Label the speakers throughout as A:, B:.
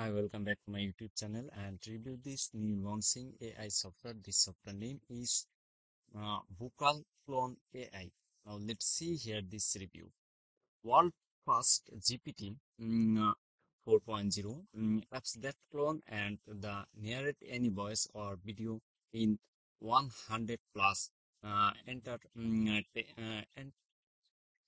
A: Hi, welcome back to my YouTube channel and review this new launching AI software. This software name is uh, Vocal Clone AI. Now let's see here this review. World first GPT mm, uh, 4.0 mm, that clone and the narrate any voice or video in 100 plus uh, enter, mm, uh,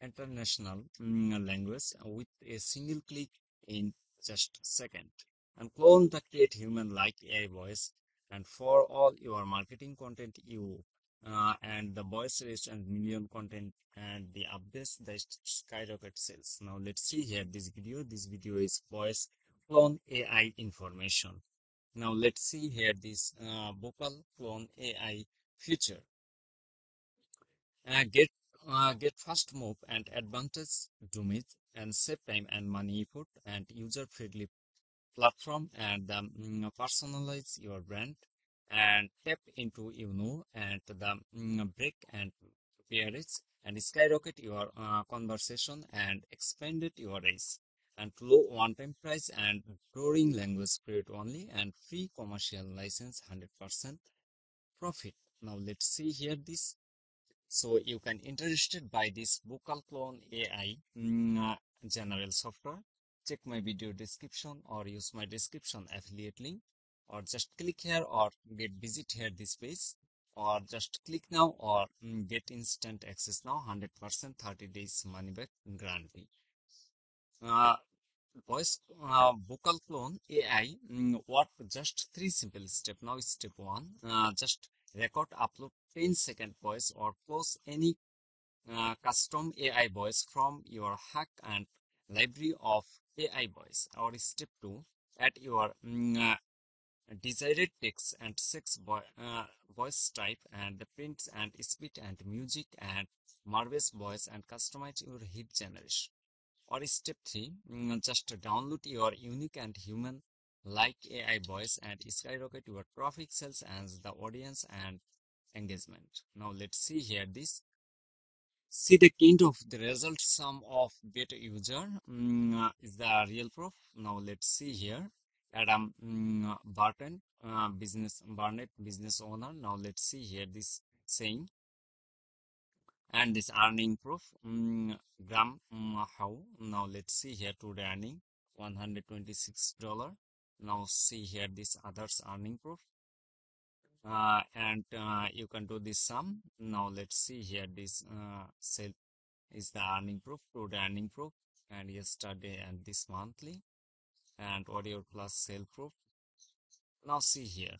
A: international mm, language with a single click in just a second. And clone the create human like AI voice and for all your marketing content you uh, and the voice reach and million content and the updates the skyrocket sales. Now let's see here this video. This video is voice clone AI information. Now let's see here this uh, vocal clone AI feature. Uh, get uh, get fast move and advantage to meet and save time and money effort and user friendly platform and um, personalize your brand and tap into you know and the um, break and PRH and skyrocket your uh, conversation and expand it your race and low one-time price and growing language period only and free commercial license 100% profit. Now let's see here this so you can interested by this vocal clone AI mm, uh, general software. Check my video description or use my description affiliate link or just click here or get visit here this page or just click now or mm, get instant access now 100% 30 days money back guarantee. Uh, voice uh, vocal clone AI mm, work just three simple step. Now step one, uh, just record upload 10 second voice or close any uh, custom AI voice from your hack and library of AI voice. Or step 2, add your mm, uh, desired text and sex vo uh, voice type and the print and speed and music and Marvel's voice and customize your hit generation. Or step 3, mm, just download your unique and human like AI voice and skyrocket your traffic sales and the audience and engagement. Now let's see here this. See the kind of the result sum of beta user mm, is the real proof. Now let's see here. Adam mm, Barton, uh, business Barnett, business owner. Now let's see here this saying and this earning proof. Mm, Graham mm, how? Now let's see here today earning 126 dollar. Now see here this others earning proof. Uh, and uh, you can do this sum. Now let's see here this uh, is the earning proof the earning proof and yesterday and this monthly and audio plus sale proof. Now see here.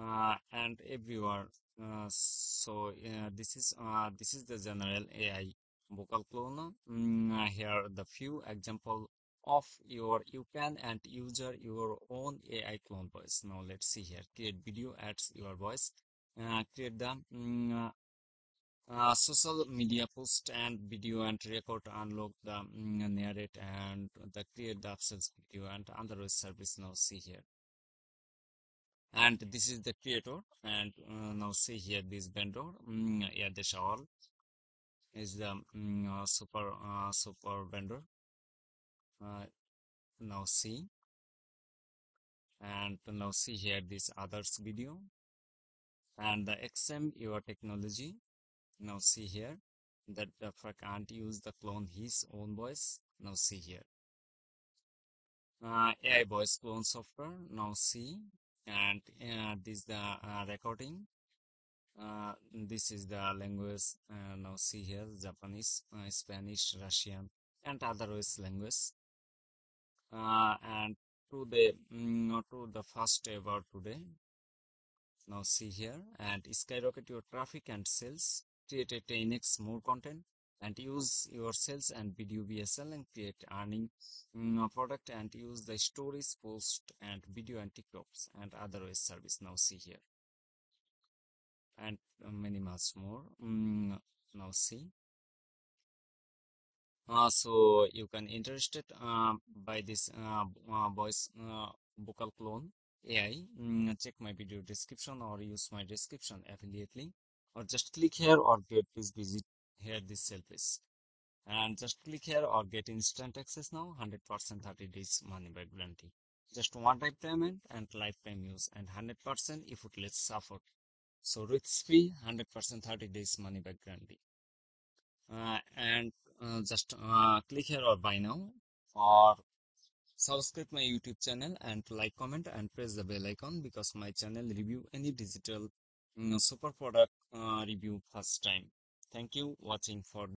A: Uh, and everywhere uh, so uh, this is uh, this is the general AI vocal clone mm, here the few example of your you can and user your own AI clone voice. Now let's see here. Create video adds your voice. Uh, create the um, uh, social media post and video and record unlock the um, narrate and the create the upsells video and other service now see here and this is the creator and uh, now see here this vendor mm, yeah this all is the um, super uh, super vendor now see. And now see here this others video. And the XM your technology. Now see here that the can't use the clone his own voice. Now see here. Uh, AI voice clone software. Now see. And uh, this the uh, recording. Uh, this is the language. Uh, now see here Japanese uh, Spanish Russian and other language uh, and to the mm, to the first ever today now see here and skyrocket your traffic and sales create a 10x more content and use your sales and video VSL and create earning um, product and use the stories post and video and TikToks and other service. Now see here. And uh, many much more. Um, now see. uh, so you can interested uh, by this uh, uh voice uh, vocal clone AI mm, check my video description or use my description affiliate link or just click here or get please visit here this please. And just click here or get instant access now 100% 30 days money back guarantee. Just one time payment and lifetime use and 100% if it lets support so risk free 100% 30 days money back guarantee. Uh, and uh, just uh, click here or buy now or subscribe my youtube channel and like comment and press the bell icon because my channel review any digital you know, super product uh, review first time thank you watching for